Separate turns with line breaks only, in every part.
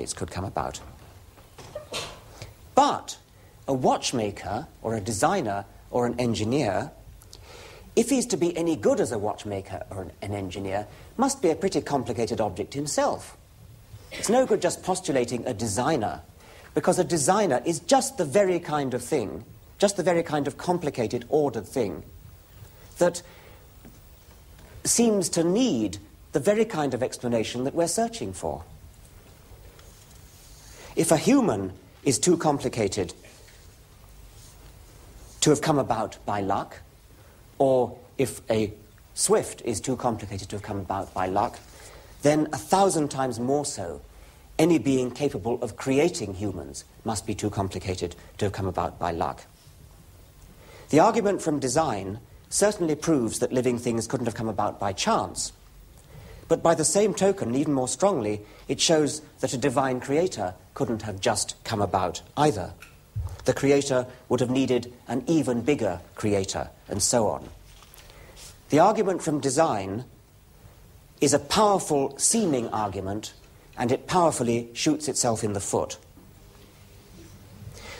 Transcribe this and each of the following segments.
objects could come about. But a watchmaker or a designer or an engineer, if he's to be any good as a watchmaker or an, an engineer, must be a pretty complicated object himself. It's no good just postulating a designer, because a designer is just the very kind of thing, just the very kind of complicated, ordered thing that seems to need the very kind of explanation that we're searching for. If a human is too complicated to have come about by luck, or if a swift is too complicated to have come about by luck, then a thousand times more so, any being capable of creating humans must be too complicated to have come about by luck. The argument from design certainly proves that living things couldn't have come about by chance. But by the same token, even more strongly, it shows that a divine creator couldn't have just come about either. The creator would have needed an even bigger creator, and so on. The argument from design is a powerful seeming argument, and it powerfully shoots itself in the foot.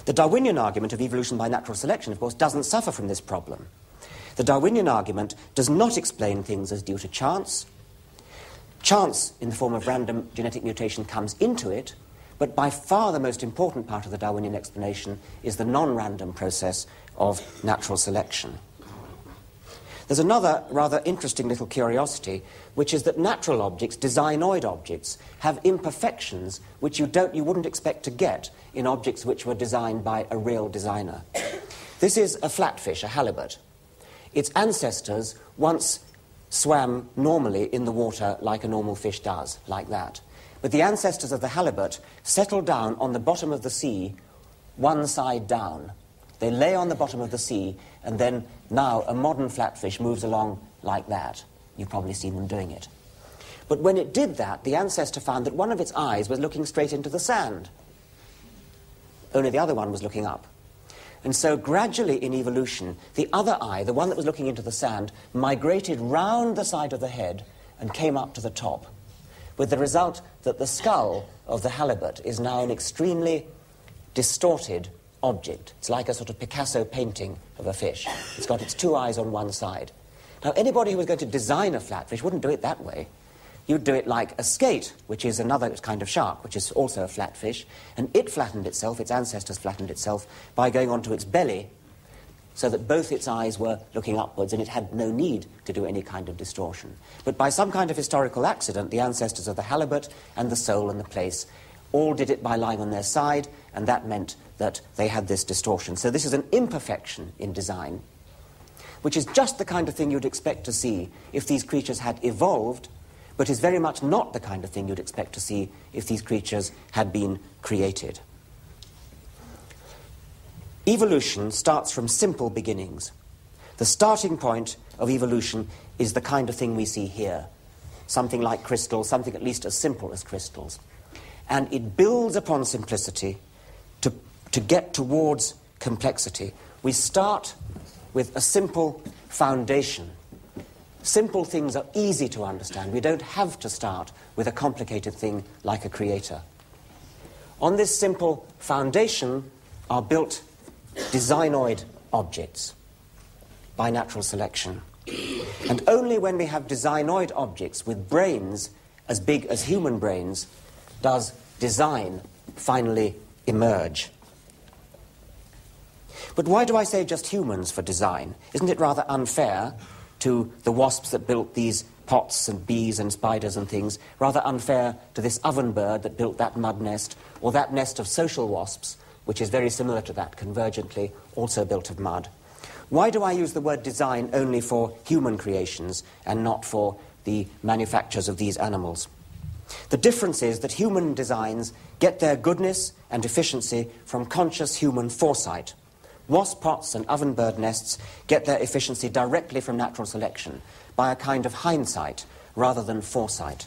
The Darwinian argument of evolution by natural selection, of course, doesn't suffer from this problem. The Darwinian argument does not explain things as due to chance. Chance, in the form of random genetic mutation, comes into it, but by far the most important part of the Darwinian explanation is the non random process of natural selection. There's another rather interesting little curiosity, which is that natural objects, designoid objects, have imperfections which you, don't, you wouldn't expect to get in objects which were designed by a real designer. This is a flatfish, a halibut. Its ancestors once swam normally in the water like a normal fish does, like that. But the ancestors of the halibut settled down on the bottom of the sea, one side down. They lay on the bottom of the sea, and then now a modern flatfish moves along like that. You've probably seen them doing it. But when it did that, the ancestor found that one of its eyes was looking straight into the sand. Only the other one was looking up. And so gradually in evolution, the other eye, the one that was looking into the sand, migrated round the side of the head and came up to the top, with the result that the skull of the halibut is now an extremely distorted object. It's like a sort of Picasso painting of a fish. It's got its two eyes on one side. Now, anybody who was going to design a flatfish wouldn't do it that way. You'd do it like a skate, which is another kind of shark, which is also a flatfish, and it flattened itself, its ancestors flattened itself, by going onto its belly so that both its eyes were looking upwards and it had no need to do any kind of distortion. But by some kind of historical accident, the ancestors of the halibut and the sole and the plaice all did it by lying on their side, and that meant that they had this distortion. So this is an imperfection in design, which is just the kind of thing you'd expect to see if these creatures had evolved but is very much not the kind of thing you'd expect to see if these creatures had been created. Evolution starts from simple beginnings. The starting point of evolution is the kind of thing we see here something like crystals, something at least as simple as crystals. And it builds upon simplicity to, to get towards complexity. We start with a simple foundation Simple things are easy to understand. We don't have to start with a complicated thing like a creator. On this simple foundation are built designoid objects by natural selection. And only when we have designoid objects with brains as big as human brains does design finally emerge. But why do I say just humans for design? Isn't it rather unfair to the wasps that built these pots and bees and spiders and things, rather unfair to this oven bird that built that mud nest, or that nest of social wasps, which is very similar to that, convergently, also built of mud. Why do I use the word design only for human creations and not for the manufactures of these animals? The difference is that human designs get their goodness and efficiency from conscious human foresight. Wasp pots and ovenbird nests get their efficiency directly from natural selection by a kind of hindsight rather than foresight.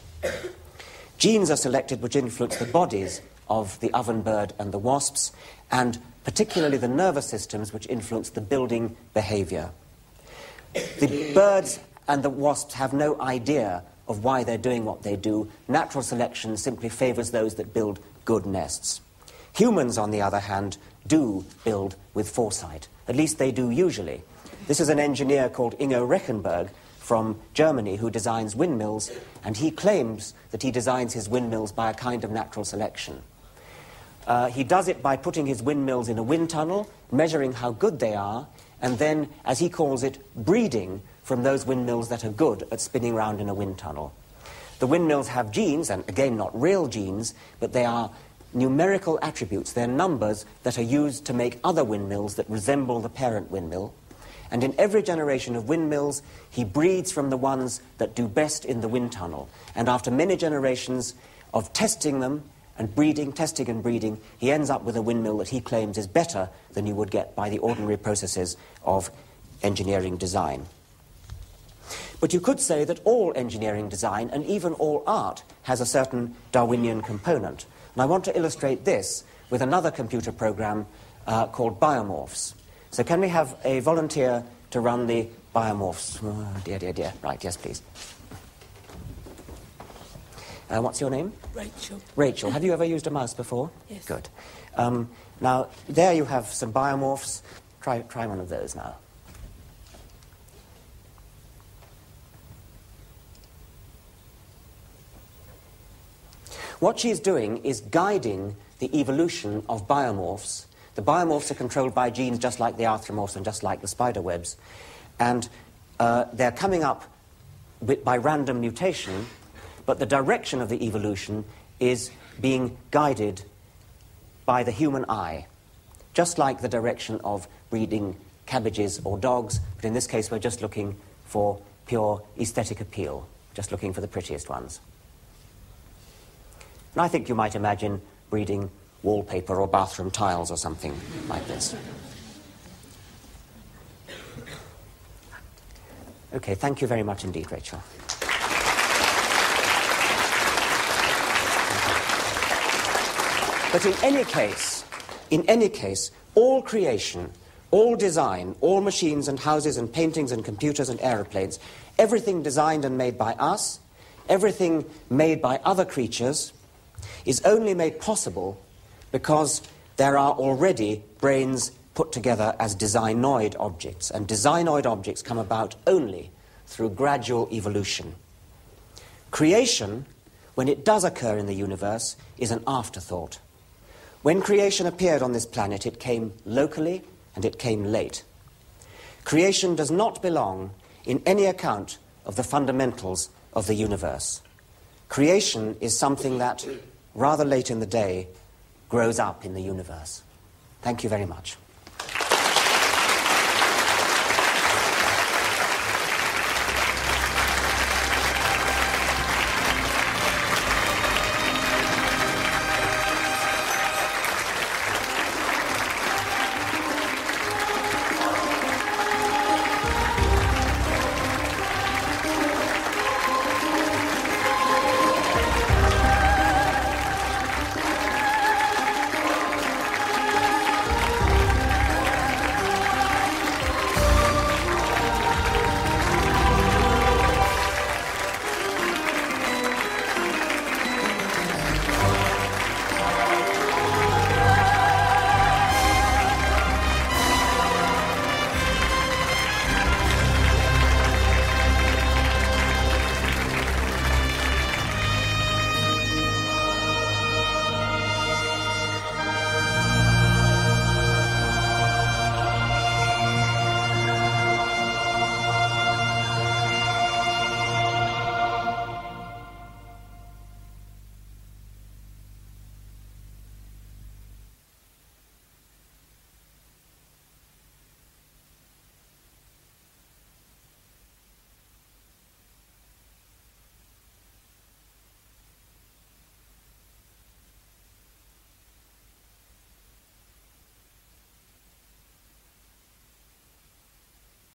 Genes are selected which influence the bodies of the ovenbird and the wasps, and particularly the nervous systems which influence the building behavior. The birds and the wasps have no idea of why they're doing what they do. Natural selection simply favors those that build good nests. Humans, on the other hand, do build with foresight. At least they do usually. This is an engineer called Ingo Rechenberg from Germany who designs windmills, and he claims that he designs his windmills by a kind of natural selection. Uh, he does it by putting his windmills in a wind tunnel, measuring how good they are, and then, as he calls it, breeding from those windmills that are good at spinning round in a wind tunnel. The windmills have genes, and again, not real genes, but they are numerical attributes. They're numbers that are used to make other windmills that resemble the parent windmill. And in every generation of windmills, he breeds from the ones that do best in the wind tunnel. And after many generations of testing them and breeding, testing and breeding, he ends up with a windmill that he claims is better than you would get by the ordinary processes of engineering design. But you could say that all engineering design and even all art has a certain Darwinian component. And I want to illustrate this with another computer program uh, called Biomorphs. So can we have a volunteer to run the Biomorphs? Oh, dear, dear, dear. Right, yes, please. Uh, what's your name?
Rachel.
Rachel. Have you ever used a mouse before?
Yes.
Good. Um, now, there you have some biomorphs. Try, try one of those now. What she's doing is guiding the evolution of biomorphs. The biomorphs are controlled by genes just like the arthropomorphs and just like the spider webs. And uh, they're coming up by random mutation, but the direction of the evolution is being guided by the human eye, just like the direction of breeding cabbages or dogs, but in this case we're just looking for pure aesthetic appeal, just looking for the prettiest ones. And I think you might imagine reading wallpaper or bathroom tiles or something like this. Okay, thank you very much indeed, Rachel. But in any case, in any case, all creation, all design, all machines and houses and paintings and computers and aeroplanes, everything designed and made by us, everything made by other creatures, is only made possible because there are already brains put together as designoid objects, and designoid objects come about only through gradual evolution. Creation, when it does occur in the universe, is an afterthought. When creation appeared on this planet, it came locally and it came late. Creation does not belong in any account of the fundamentals of the universe. Creation is something that rather late in the day, grows up in the universe. Thank you very much.